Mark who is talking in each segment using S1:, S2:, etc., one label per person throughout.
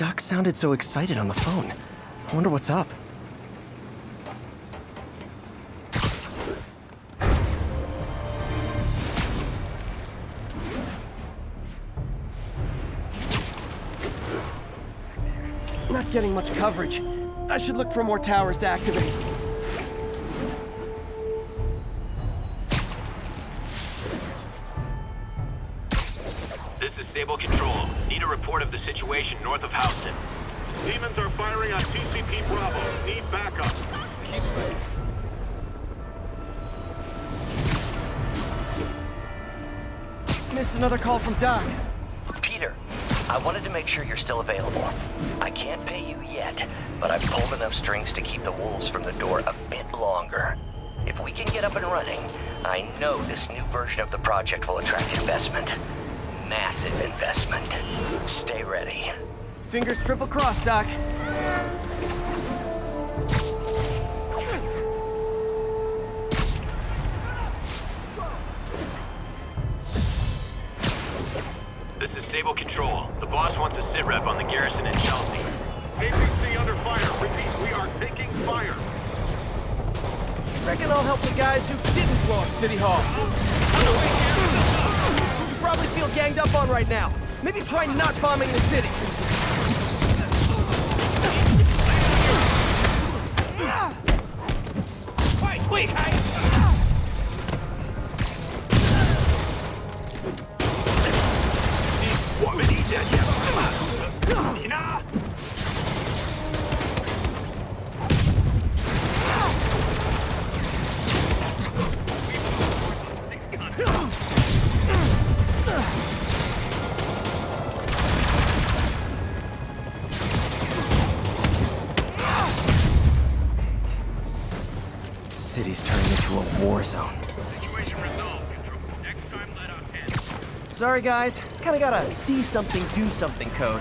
S1: Doc sounded so excited on the phone. I wonder what's up. Not getting much coverage. I should look for more towers to activate. From Doc.
S2: Peter, I wanted to make sure you're still available. I can't pay you yet, but I've pulled enough strings to keep the wolves from the door a bit longer. If we can get up and running, I know this new version of the project will attract investment. Massive investment. Stay ready.
S1: Fingers triple crossed, Doc.
S3: Sable Control. The boss wants a sit rep on the garrison in Chelsea.
S4: APC under fire. Repeat, we are taking fire.
S1: Reckon I'll help the guys who didn't blow up City Hall. You probably feel ganged up on right now. Maybe try not bombing the city. Wait, wait, I... Guys. Kinda gotta see something, do something code.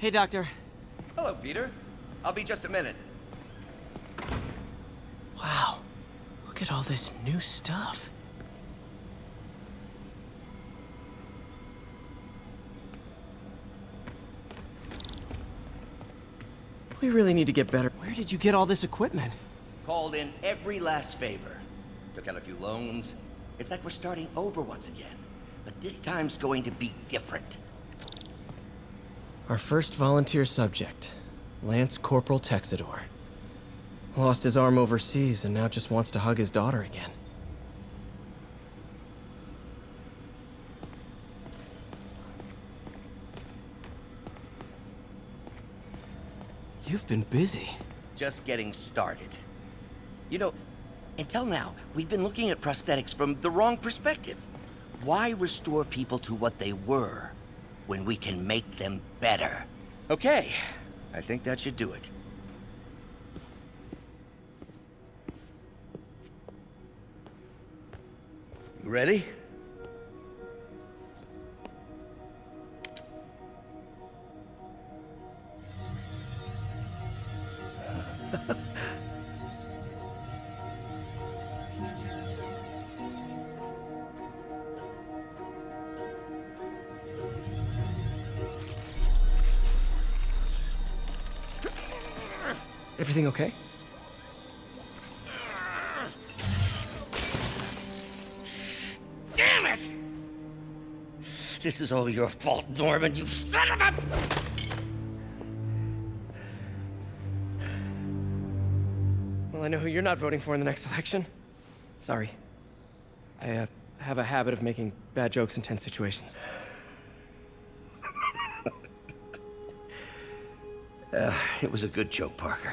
S1: Hey, Doctor.
S5: Hello, Peter. I'll be just a minute.
S1: Wow. Look at all this new stuff. We really need to get better. Where did you get all this equipment?
S5: Called in every last favor. Took out a few loans. It's like we're starting over once again. But this time's going to be different.
S1: Our first volunteer subject, Lance Corporal Texador. Lost his arm overseas and now just wants to hug his daughter again. You've been busy.
S5: Just getting started. You know, until now, we've been looking at prosthetics from the wrong perspective. Why restore people to what they were when we can make them better? Okay, I think that should do it. You ready?
S1: Everything okay?
S5: Damn it! This is all your fault, Norman, you son of a...
S1: Well, I know who you're not voting for in the next election. Sorry. I uh, have a habit of making bad jokes in tense situations.
S5: Uh, it was a good joke, Parker.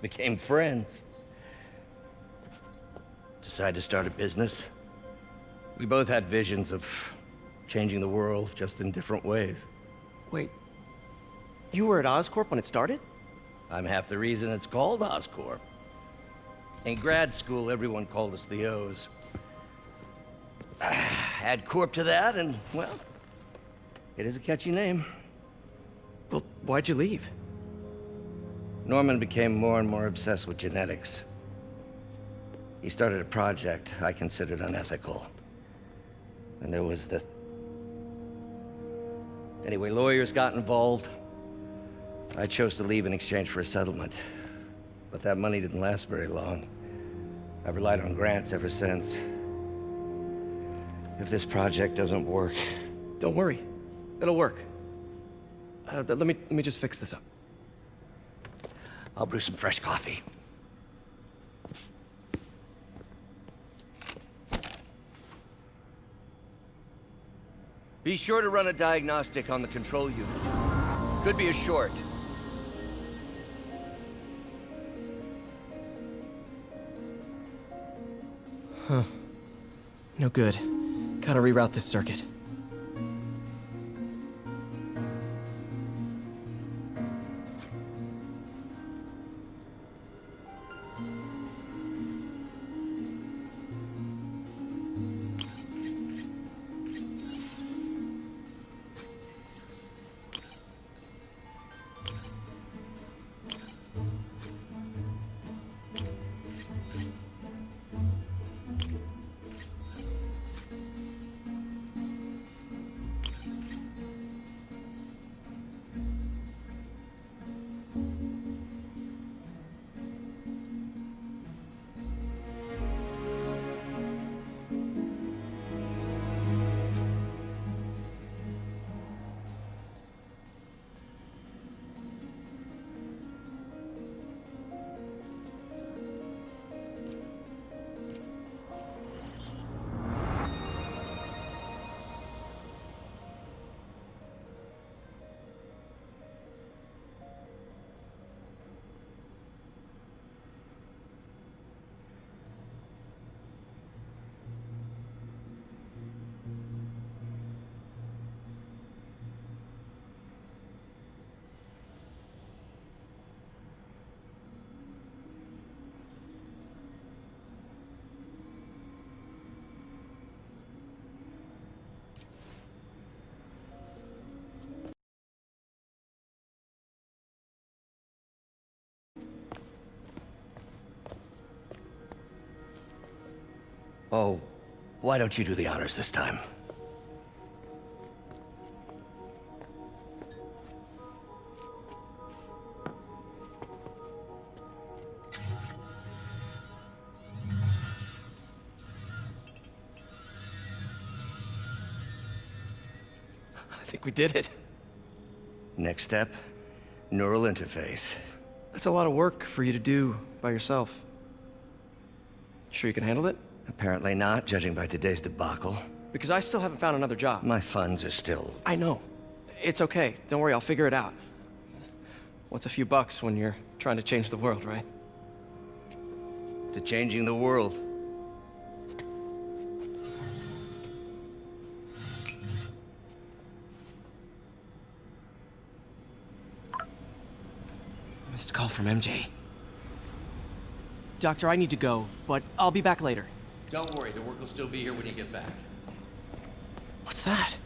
S5: Became friends. Decided to start a business. We both had visions of changing the world, just in different ways.
S1: Wait, you were at Oscorp when it started?
S5: I'm half the reason it's called Oscorp. In grad school, everyone called us the O's. Add Corp to that, and, well, it is a catchy name.
S1: Well, why'd you leave?
S5: Norman became more and more obsessed with genetics. He started a project I considered unethical. And there was this... Anyway, lawyers got involved. I chose to leave in exchange for a settlement. But that money didn't last very long. I've relied on grants ever since. If this project doesn't work,
S1: Don't worry, it'll work. Uh, let me let me just fix this up.
S5: I'll brew some fresh coffee. Be sure to run a diagnostic on the control unit. Could be a short. Huh.
S1: No good. Gotta reroute this circuit.
S5: Oh, why don't you do the honors this time?
S1: I think we did it.
S5: Next step, neural interface.
S1: That's a lot of work for you to do by yourself. Sure you can handle it?
S5: Apparently not, judging by today's debacle.
S1: Because I still haven't found another job.
S5: My funds are still...
S1: I know. It's okay. Don't worry, I'll figure it out. What's a few bucks when you're trying to change the world, right?
S5: to changing the world.
S1: Missed a call from MJ. Doctor, I need to go, but I'll be back later.
S6: Don't worry, the work will still be here when you get back.
S1: What's that?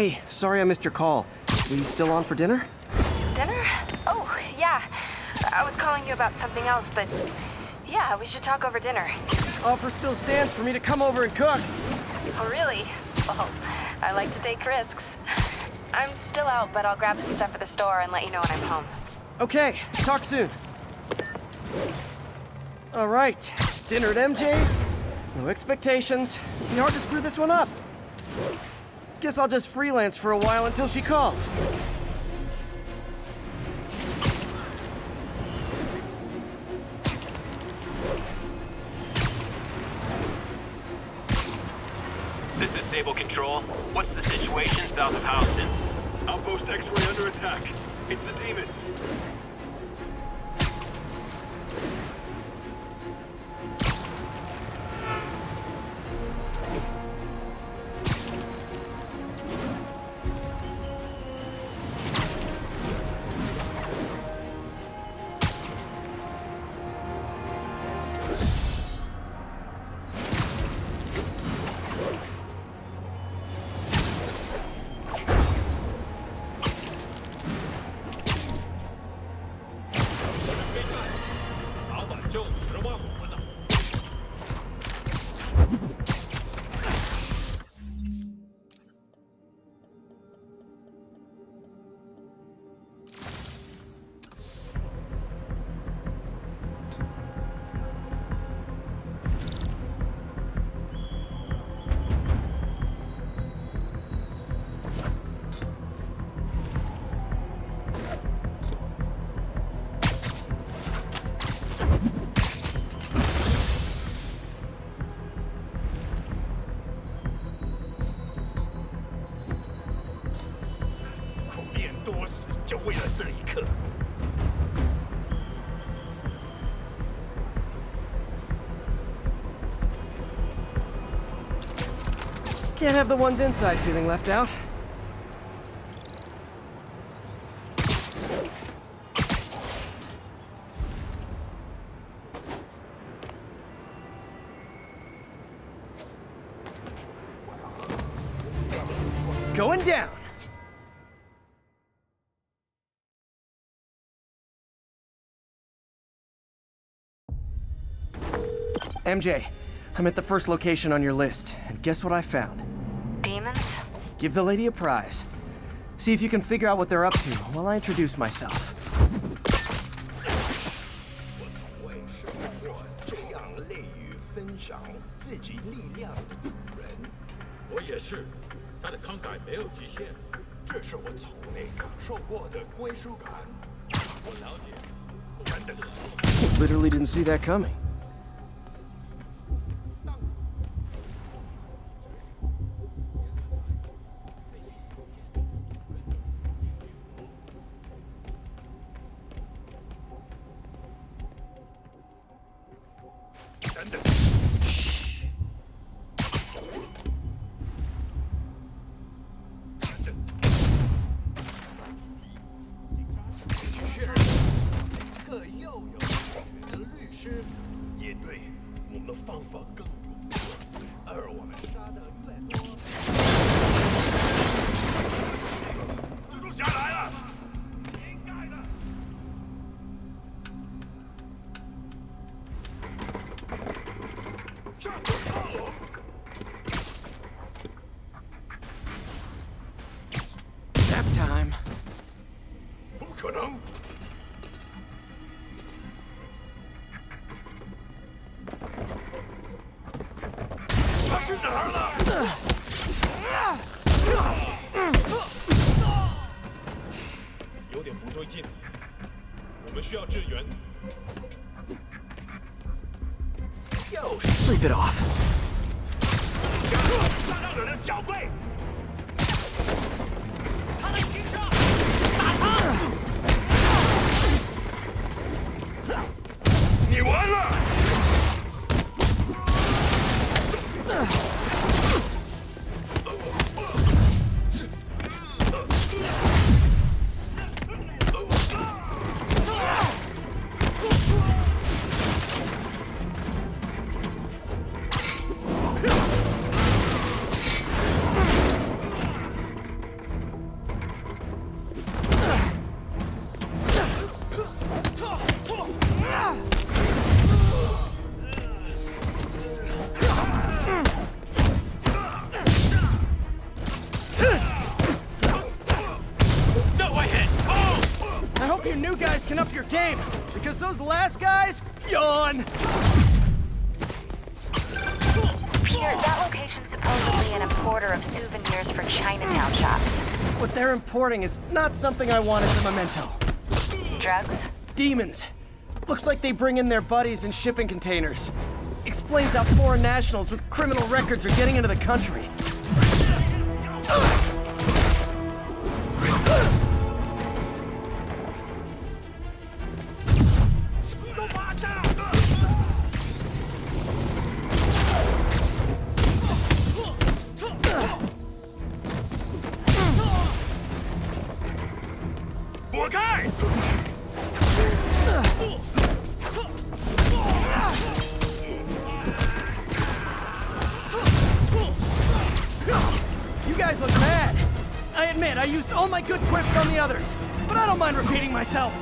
S1: Hey, sorry I missed your call. Are you still on for dinner?
S7: Dinner? Oh, yeah. I was calling you about something else, but yeah, we should talk over dinner.
S1: Offer still stands for me to come over and cook.
S7: Oh, really? Well, I like to take risks. I'm still out, but I'll grab some stuff at the store and let you know when I'm home.
S1: Okay, talk soon. All right, dinner at MJ's. No expectations. Be hard to screw this one up. Guess I'll just freelance for a while until she calls.
S3: This is Sable Control. What's the situation south of Houston?
S4: Outpost X-ray under attack. It's the demons.
S1: Can't have the ones inside feeling left out. Going down. MJ, I'm at the first location on your list, and guess what I found? Give the lady a prize. See if you can figure out what they're up to while I introduce myself. Literally didn't see that coming. Is not something I want as a memento.
S7: Drugs?
S1: Demons. Looks like they bring in their buddies in shipping containers. Explains how foreign nationals with criminal records are getting into the country. Good quips on the others, but I don't mind repeating myself.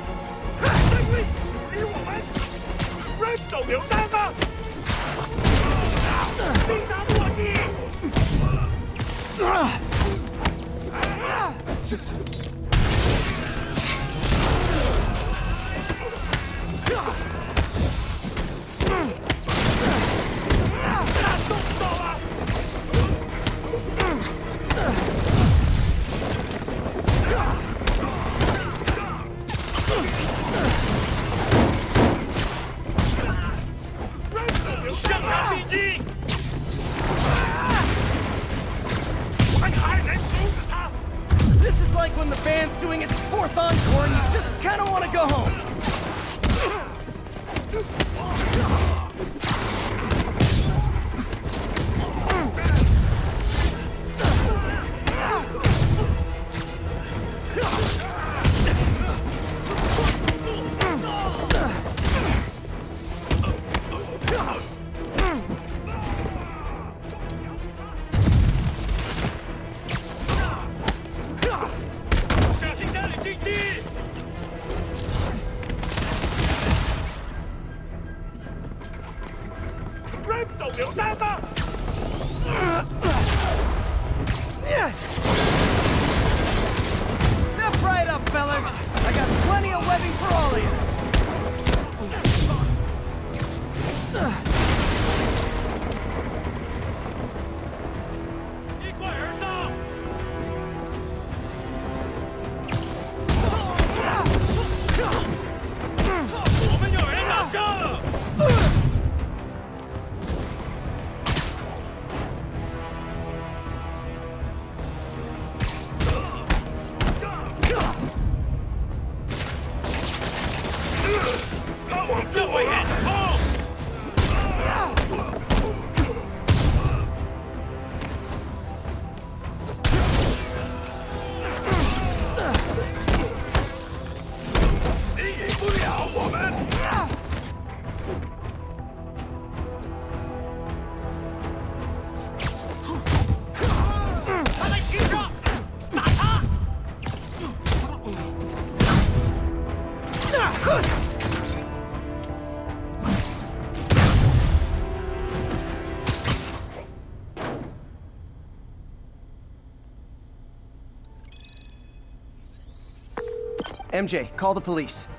S1: MJ, call the police.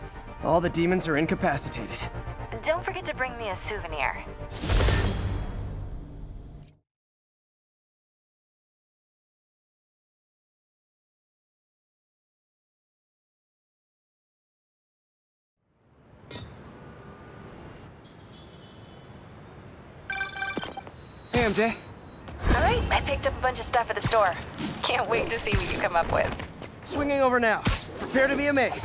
S1: All the demons are incapacitated.
S7: Don't forget to bring me a souvenir.
S1: Hey, MJ.
S7: All right, I picked up a bunch of stuff at the store. Can't wait to see what you come up with.
S1: Swinging over now. Prepare to be amazed.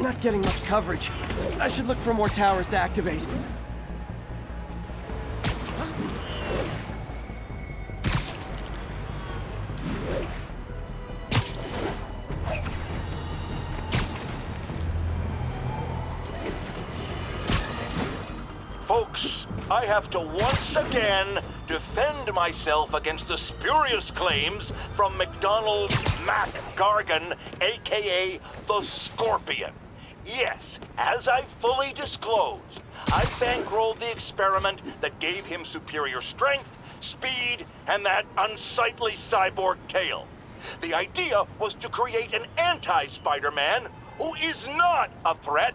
S1: Not getting much coverage. I should look for more towers to activate.
S8: Folks, I have to once again defend myself against the spurious claims from McDonald's Mac Gargan, aka the Scorpion. Yes, as I fully disclosed, I bankrolled the experiment that gave him superior strength, speed, and that unsightly cyborg tail. The idea was to create an anti-Spider-Man who is not a threat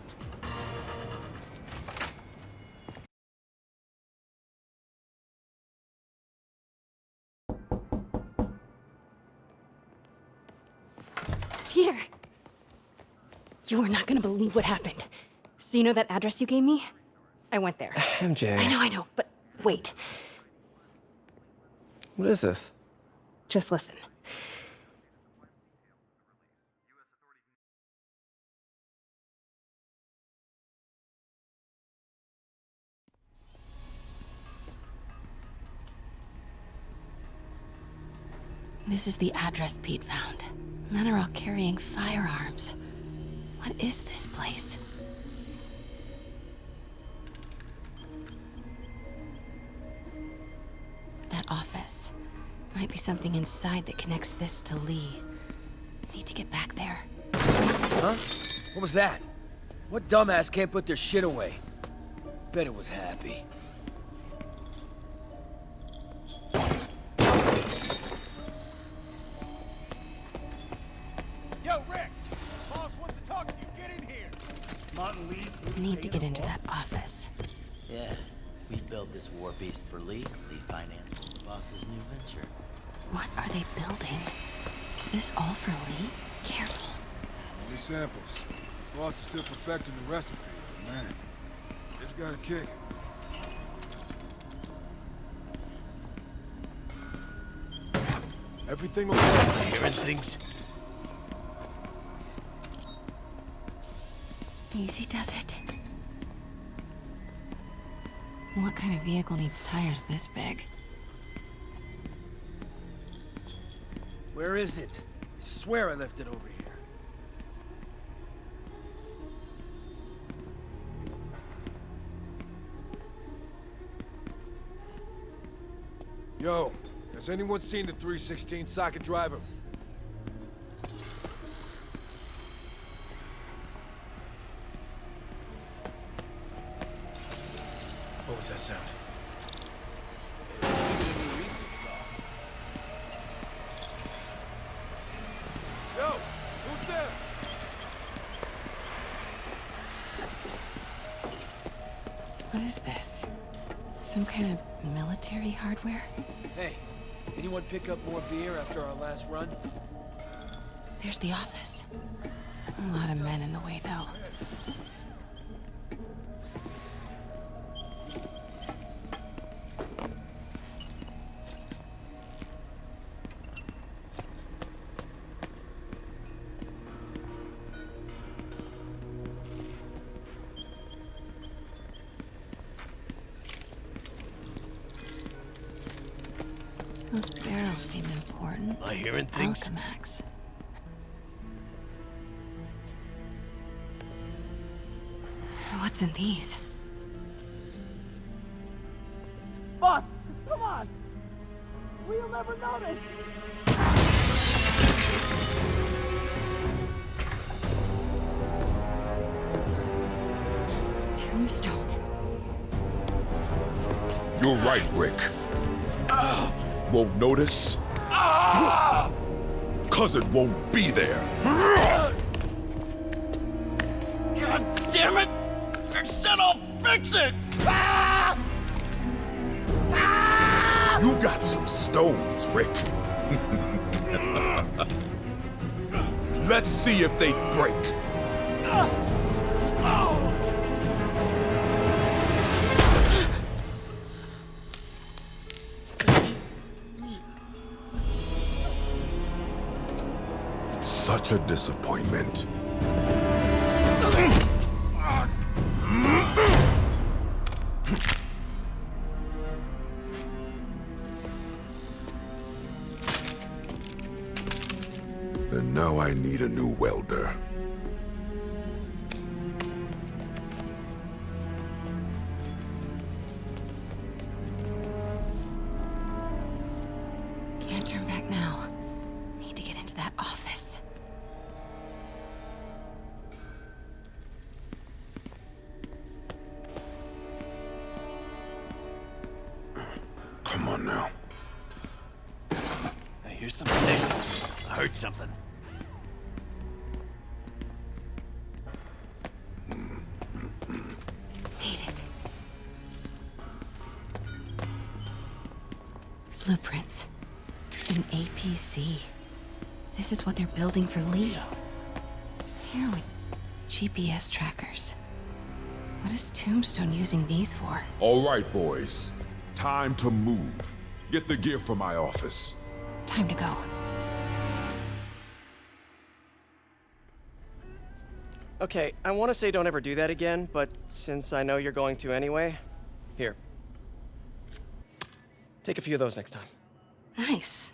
S7: Peter! You are not gonna believe what happened. So you know that address you gave me? I went there.
S1: MJ.
S7: I know, I know, but wait.
S1: What is this?
S7: Just listen. This is the address Pete found. Men are all carrying firearms. What is this place? That office. Might be something inside that connects this to Li. Need to get back there.
S9: Huh? What was that? What dumbass can't put their shit away? Bet it was happy.
S10: This
S7: all? Careful.
S11: Only samples. Boss is still perfecting the recipe, but man, it's got a kick. Everything okay?
S9: Hearing things?
S7: Easy does it. What kind of vehicle needs tires this big?
S9: Where is it? I swear I left it over here.
S11: Yo, has anyone seen the 316 socket driver?
S7: The office. A lot of men in the way, What's in these?
S12: Boss, come on! We'll never notice!
S7: Tombstone.
S13: You're right, Rick. Won't notice? Ah! Cause it won't be there. Got some stones, Rick. Let's see if they break. Such a disappointment.
S7: An APC. This is what they're building for Li. Here with GPS trackers. What is Tombstone using these for?
S13: All right, boys. Time to move. Get the gear from my office.
S7: Time to go.
S1: Okay, I want to say don't ever do that again, but since I know you're going to anyway, here. Take a few of those next time.
S7: Nice.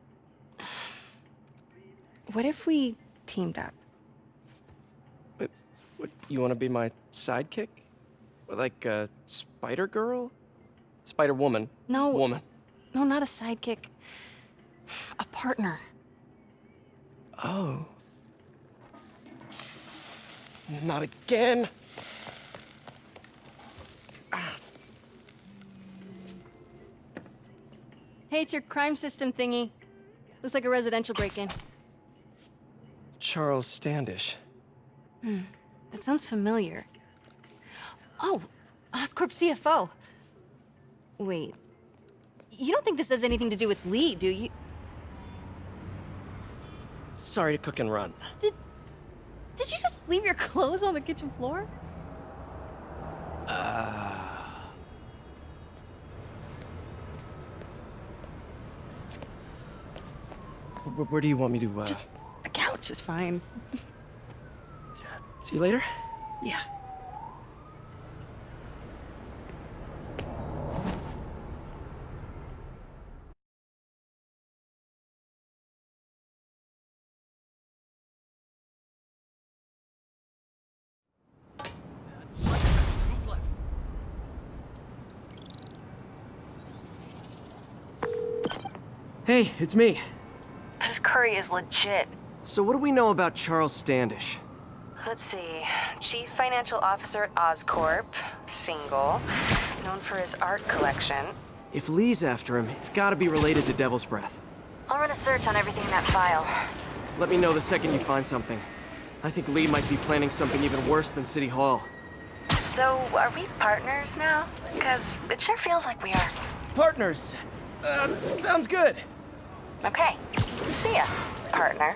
S7: What if we teamed up?
S1: What, you want to be my sidekick? Like a Spider Girl? Spider Woman.
S7: No.
S1: Woman.
S7: No, not a sidekick. A partner.
S1: Oh. Not again.
S7: Hey, it's your crime system thingy. Looks like a residential break-in.
S1: Charles Standish.
S7: Hmm. That sounds familiar. Oh, Oscorp CFO. Wait. You don't think this has anything to do with Li, do you?
S1: Sorry to cook and run.
S7: Did Did you just leave your clothes on the kitchen floor?
S1: Uh... Where, where do you want me to, uh...
S7: Just the couch is fine.
S1: See you later?
S7: Yeah.
S1: Hey, it's me.
S7: This curry is legit.
S1: So what do we know about Charles Standish?
S7: Let's see. Chief Financial Officer at Oscorp, single, known for his art collection.
S1: If Li's after him, it's gotta be related to Devil's Breath.
S7: I'll run a search on everything in that file.
S1: Let me know the second you find something. I think Li might be planning something even worse than City Hall.
S7: So, are we partners now? Because it sure feels like we are.
S1: Partners! Uh, sounds good.
S7: Okay. See ya, partner.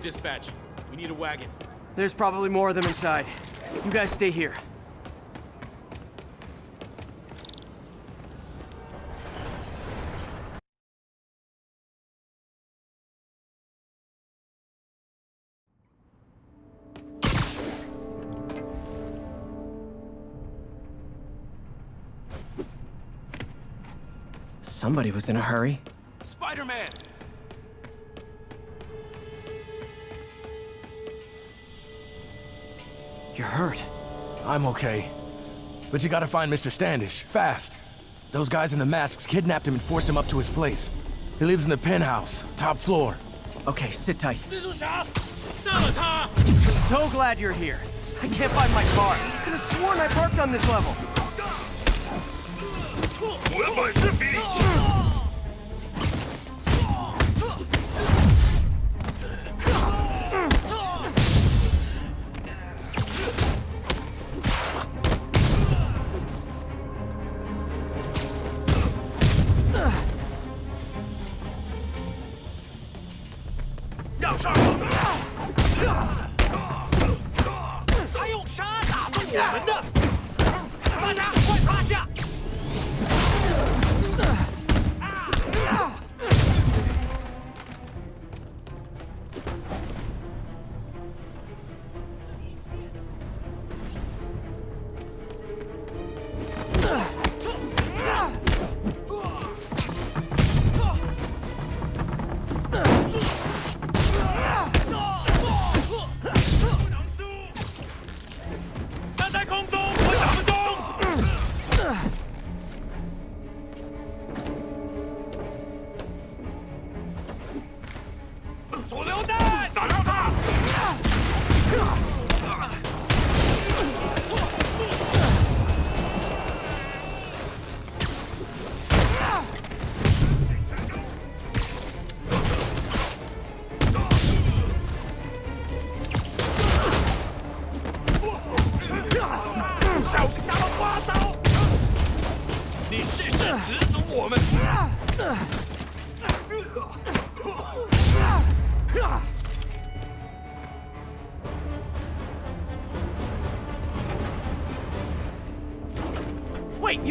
S14: Dispatch. We need a wagon.
S1: There's probably more of them inside. You guys stay here. Somebody was in a hurry.
S14: Spider-Man!
S1: You're hurt.
S15: I'm okay. But you gotta find Mr. Standish, fast. Those guys in the masks kidnapped him and forced him up to his place. He lives in the penthouse, top floor.
S1: Okay, sit tight. So glad you're here. I can't find my car. I could have sworn I parked on this level.
S14: Am I
S1: to be?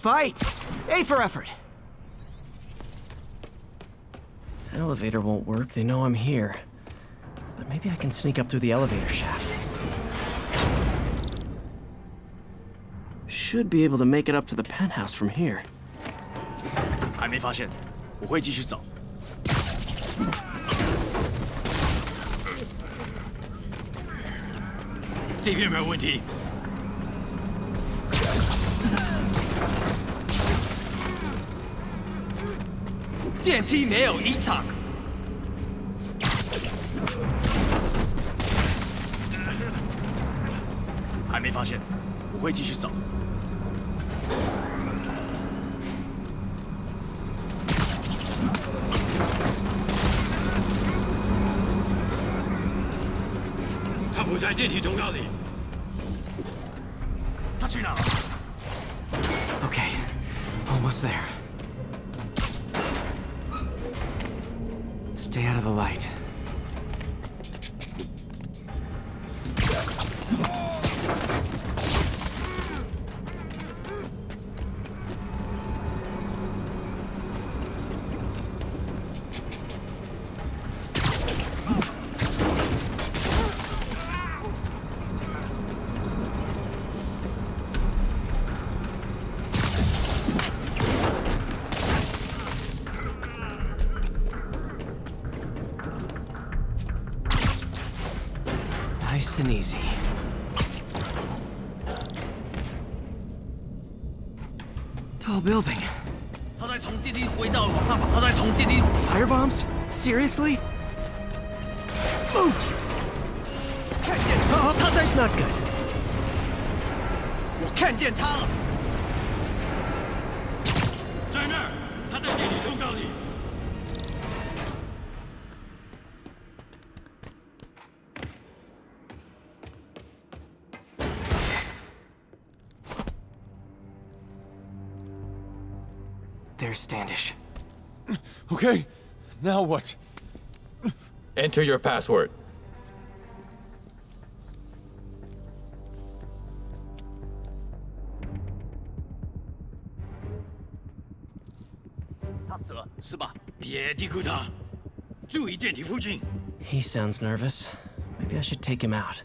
S1: fight. A for effort. Elevator won't work. They know I'm here. But maybe I can sneak up through the elevator shaft. Should be able to make it up to the penthouse from here.
S16: 还没发现，我会继续找。
S14: 这边没有问题。 电梯没有异常。
S16: 还没发现，我会继续找。
S14: 他不在电梯通道里。
S1: Seriously? Move!
S14: 看见
S1: Oh, that's not good.
S14: 我看见他了，在那儿，他在地底通道里。
S1: There's Standish.
S15: Okay, now what?
S9: Enter your password.
S1: He sounds nervous. Maybe I should take him out.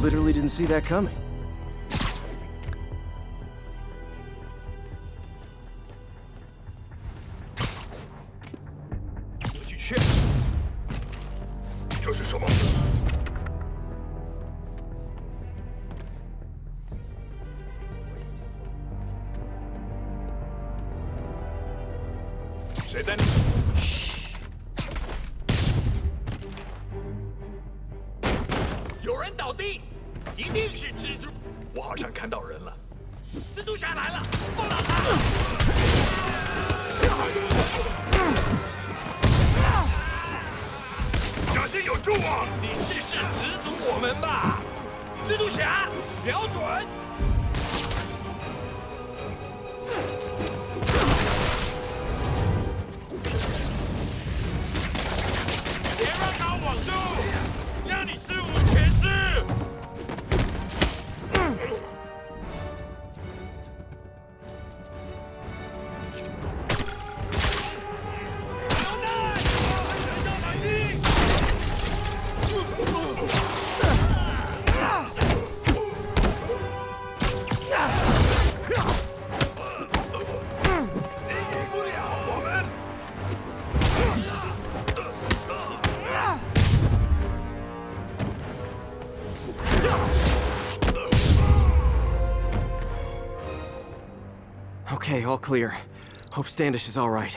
S1: Literally didn't see that coming. Okay, all clear. Hope Standish is all right.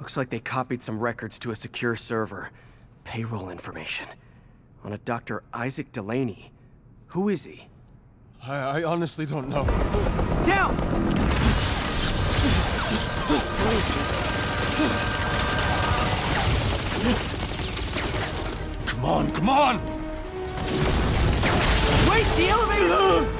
S1: Looks like they copied some records to a secure server. Payroll information. On a Dr. Isaac Delaney. Who is he?
S15: I, I honestly don't know.
S1: Down!
S15: Come on, come on!
S1: Wait, the elevator!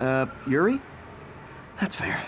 S1: Uh, Yuri? That's fair.